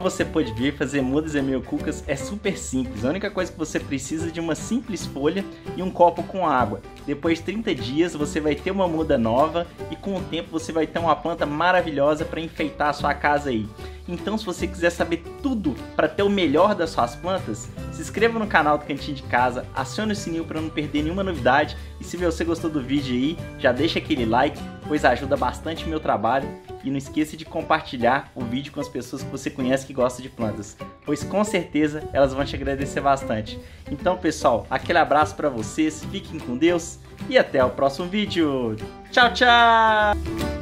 você pode ver, fazer mudas e meio cucas é super simples. A única coisa que você precisa é de uma simples folha e um copo com água. Depois de 30 dias você vai ter uma muda nova e com o tempo você vai ter uma planta maravilhosa para enfeitar a sua casa aí. Então, se você quiser saber tudo para ter o melhor das suas plantas, se inscreva no canal do Cantinho de Casa, acione o sininho para não perder nenhuma novidade e se você gostou do vídeo aí, já deixa aquele like, pois ajuda bastante o meu trabalho e não esqueça de compartilhar o vídeo com as pessoas que você conhece que gostam de plantas, pois com certeza elas vão te agradecer bastante. Então, pessoal, aquele abraço para vocês, fiquem com Deus e até o próximo vídeo. Tchau, tchau!